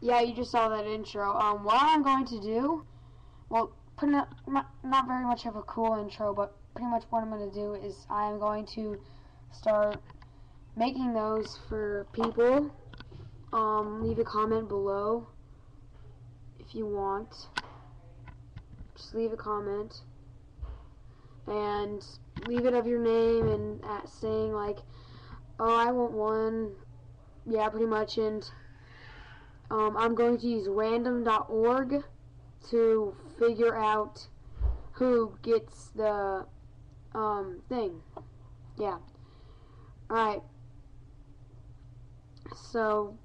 yeah, you just saw that intro. Um, what I'm going to do, well, pretty not, not, very much of a cool intro, but pretty much what I'm going to do is I am going to start making those for people. Um, leave a comment below if you want. Just leave a comment and leave it of your name and at saying like, oh, I want one. Yeah, pretty much. And um, I'm going to use random.org to figure out who gets the um, thing. Yeah. Alright. So,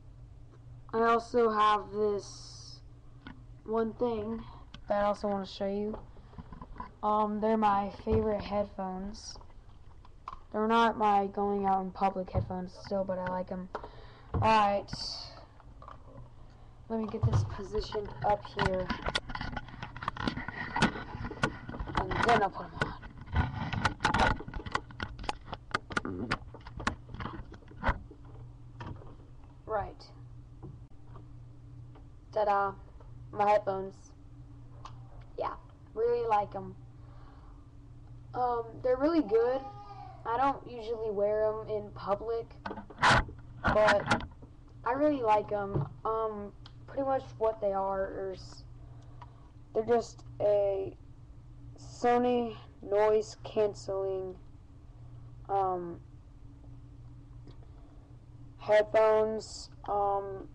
I also have this one thing that I also want to show you. Um, they're my favorite headphones. They're not my going out in public headphones still, but I like them. Alright. Let me get this positioned up here. And then I'll put them on. Right. Ta-da. My headphones. Yeah. Really like them. Um, they're really good. I don't usually wear them in public, but I really like them. Um, pretty much what they are is they're just a Sony noise canceling um, headphones. Um,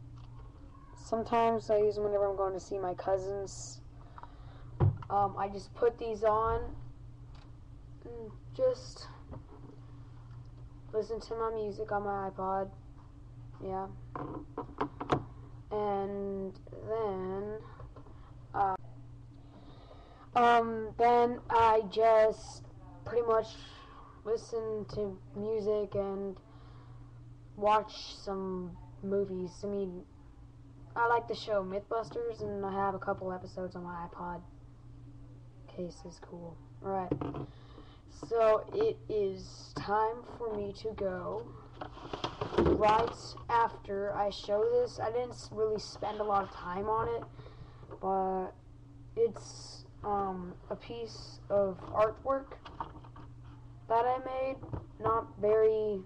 sometimes I use them whenever I'm going to see my cousins. Um, I just put these on and just listen to my music on my iPod. Yeah. And then, uh, um, then I just pretty much listen to music and watch some movies. I mean, I like the show Mythbusters, and I have a couple episodes on my iPod. Case is cool. Alright. So it is time for me to go. Right after I show this, I didn't really spend a lot of time on it, but it's um, a piece of artwork that I made. Not very.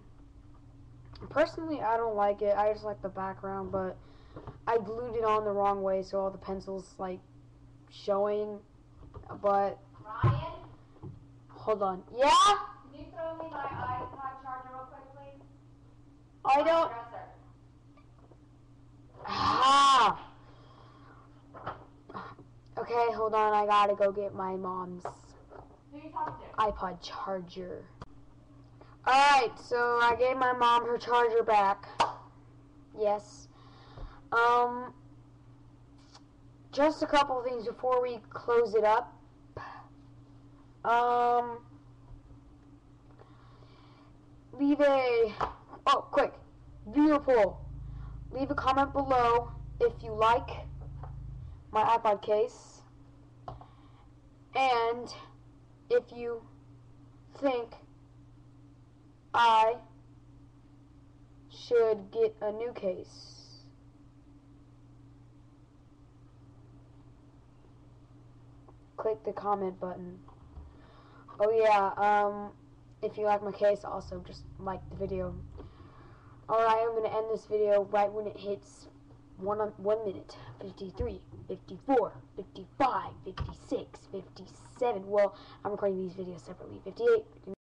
Personally, I don't like it. I just like the background, but I glued it on the wrong way, so all the pencils like showing. But Ryan, hold on. Yeah, can you throw me my iPod charger real quick, please? I don't. Ah. Okay, hold on. I gotta go get my mom's iPod charger. Alright, so I gave my mom her charger back. Yes. Um, just a couple things before we close it up. Um, leave a, oh, quick, viewer poll. Leave a comment below if you like my iPod case. And if you think I should get a new case. Click the comment button. Oh yeah, um, if you like my case, also just like the video. Alright, I'm going to end this video right when it hits one, one minute, 53, 54, 55, 56, 57. Well, I'm recording these videos separately. 58, 59.